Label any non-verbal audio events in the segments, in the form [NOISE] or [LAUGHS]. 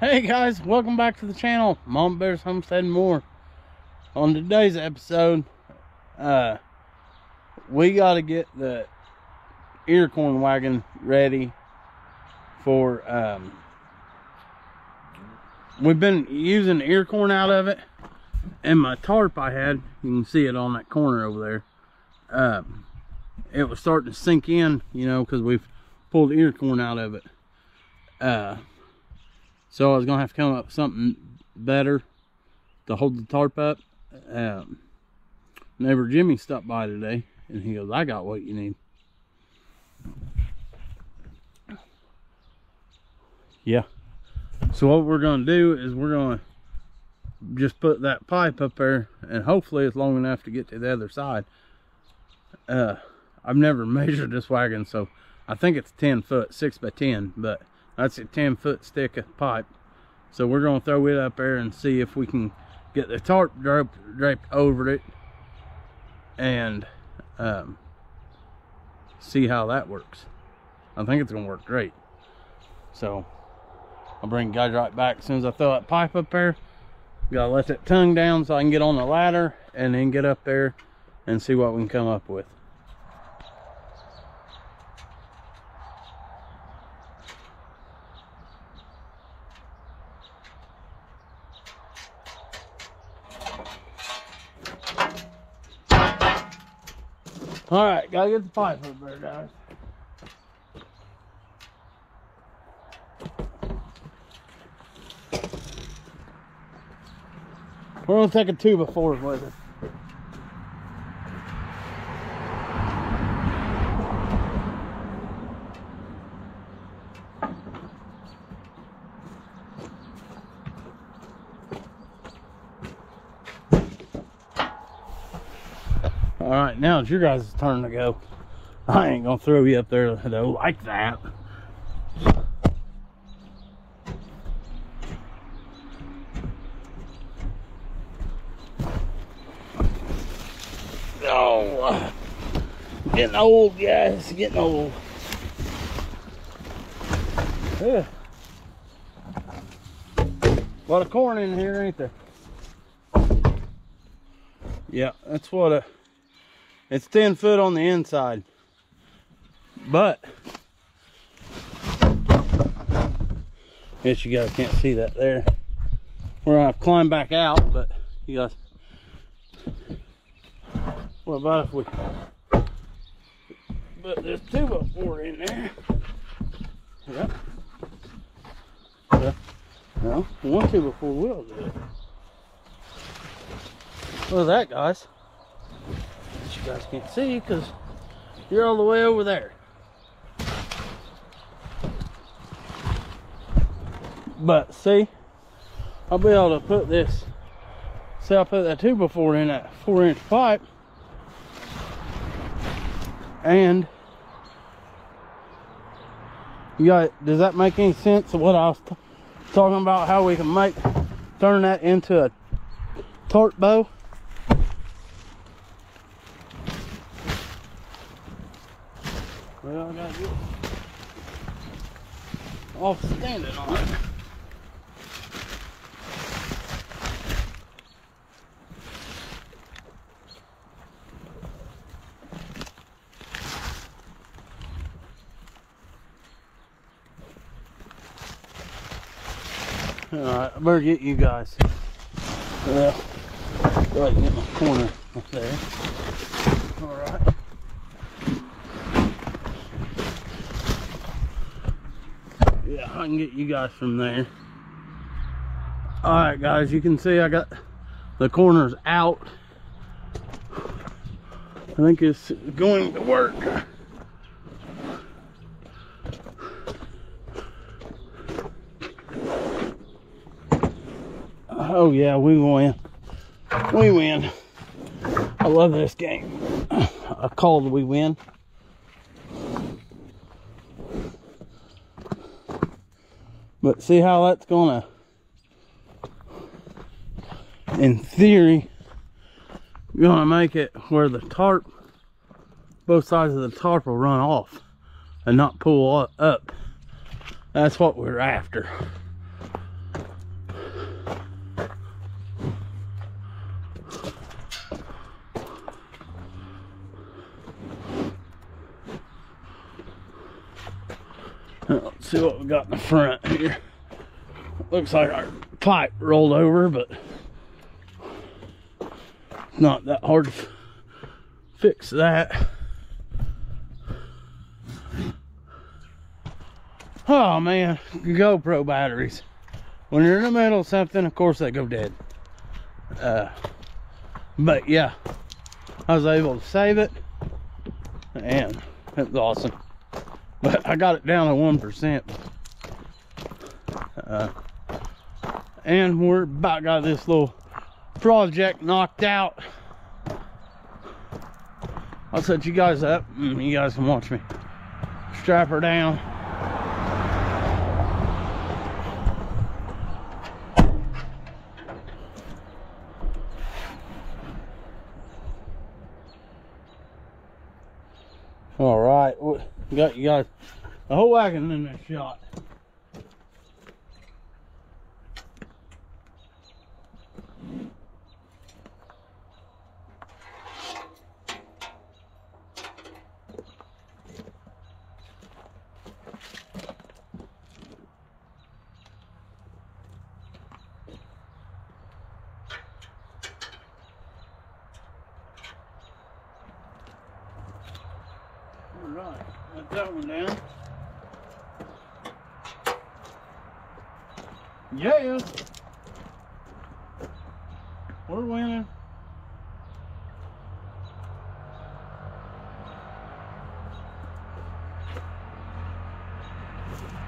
Hey guys, welcome back to the channel, Mom Bears Homestead and More. On today's episode, uh, we got to get the ear corn wagon ready for, um, we've been using ear corn out of it, and my tarp I had, you can see it on that corner over there, um, it was starting to sink in, you know, because we've pulled ear corn out of it. Uh, so I was gonna have to come up with something better to hold the tarp up. Um, neighbor Jimmy stopped by today and he goes, I got what you need. Yeah. So what we're gonna do is we're gonna just put that pipe up there and hopefully it's long enough to get to the other side. Uh, I've never [LAUGHS] measured this wagon, so I think it's 10 foot, 6 by 10, but that's a 10 foot stick of pipe. So we're gonna throw it up there and see if we can get the tarp draped, draped over it and um, see how that works. I think it's gonna work great. So I'll bring guys right back as soon as I throw that pipe up there. Gotta let that tongue down so I can get on the ladder and then get up there and see what we can come up with. All right, gotta get the pipe up there, guys. We're gonna take a two by four with All right, now it's your guys' turn to go. I ain't gonna throw you up there though like that. Oh, getting old, guys, getting old. Yeah. A lot of corn in here, ain't there? Yeah, that's what a it's 10 foot on the inside. But, guess you guys can't see that there. We're gonna climb back out, but you guys, what about if we, but there's two by four in there. Yep. Yeah. No, one two by four will do it. Look at that, guys guys can't see because you're all the way over there. But see, I'll be able to put this, see I put that two by four in that four inch pipe. And you got, does that make any sense of what I was talking about? How we can make, turn that into a tarp bow? Well, I off standing on. Alright, I better get you guys. Well, go ahead and get my corner up there. Alright. Yeah i can get you guys from there. All right guys you can see i got the corners out. I think it's going to work. Oh yeah we win. We win. I love this game. I called we win But see how that's gonna, in theory, gonna make it where the tarp, both sides of the tarp will run off and not pull up. That's what we're after. Got in the front here. Looks like our pipe rolled over, but not that hard to fix that. Oh man, GoPro batteries. When you're in the middle of something, of course they go dead. Uh, but yeah, I was able to save it and it was awesome. But I got it down to 1%. Uh, and we're about got this little project knocked out. I'll set you guys up and you guys can watch me strap her down. All right, got you guys a whole wagon in this shot. Right, let that one down. Yeah. We're winning.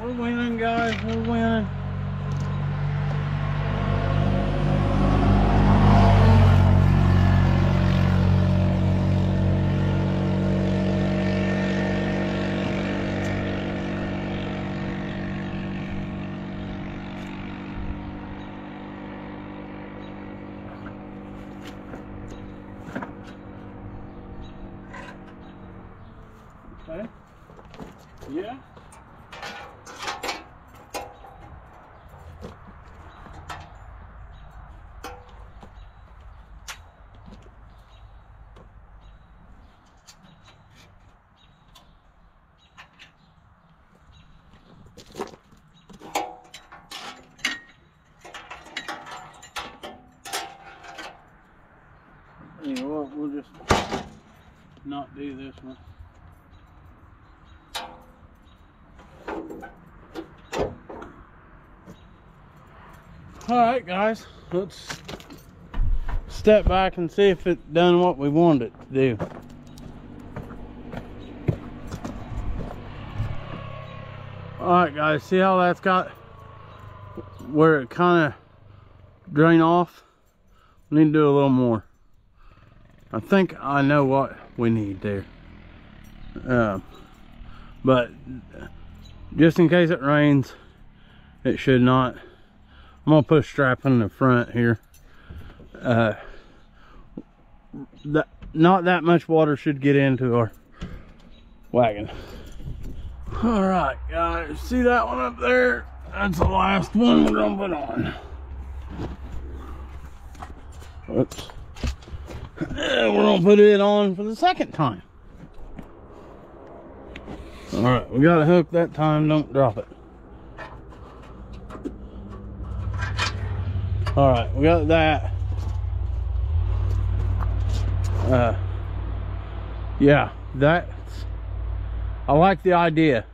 We're winning, guys. We're winning. Okay. Yeah. You know what, we'll just not do this one. All right, guys, let's step back and see if it done what we wanted it to do. All right, guys, see how that's got where it kind of drain off? We need to do a little more. I think I know what we need there. Um, but just in case it rains, it should not. I'm gonna put a strap in the front here. Uh, that not that much water should get into our wagon. All right, guys, see that one up there? That's the last one we're gonna put on. Oops. We're gonna put it on for the second time. All right, we got a hook that time. Don't drop it. All right, we got that. Uh, yeah, that's. I like the idea.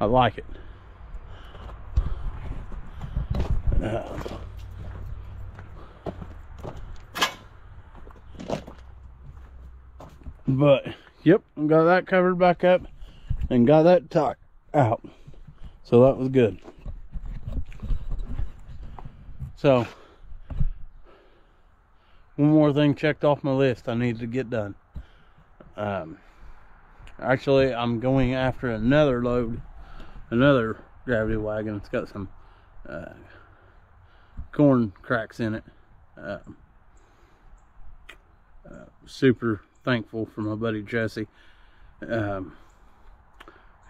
I like it. Uh, but yep, got that covered back up and got that tuck out. So that was good. So, one more thing checked off my list I need to get done. Um, actually, I'm going after another load, another gravity wagon. It's got some uh, corn cracks in it. Um, uh, super thankful for my buddy Jesse. Um,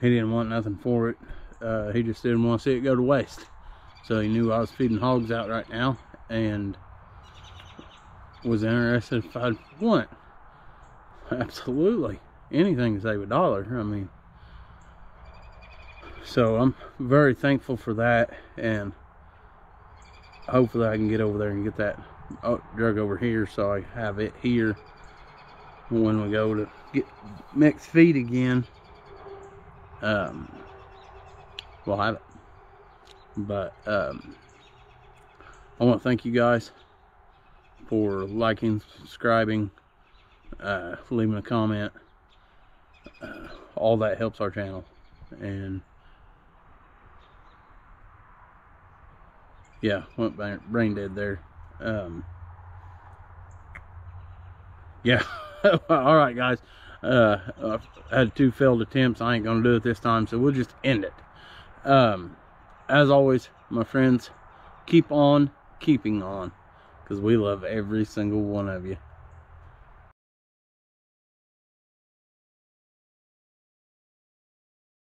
he didn't want nothing for it. Uh, he just didn't want to see it go to waste. So he knew I was feeding hogs out right now and was interested if I'd want. Absolutely. Anything to save a dollar. I mean, so I'm very thankful for that and hopefully I can get over there and get that oh, drug over here so I have it here when we go to get mixed feed again um, we'll have it but um, I want to thank you guys for liking subscribing uh, leaving a comment. Uh, all that helps our channel. And yeah went brain dead there. Um, yeah [LAUGHS] all right guys. Uh, I've had two failed attempts. I ain't gonna do it this time so we'll just end it. Um, as always my friends keep on keeping on because we love every single one of you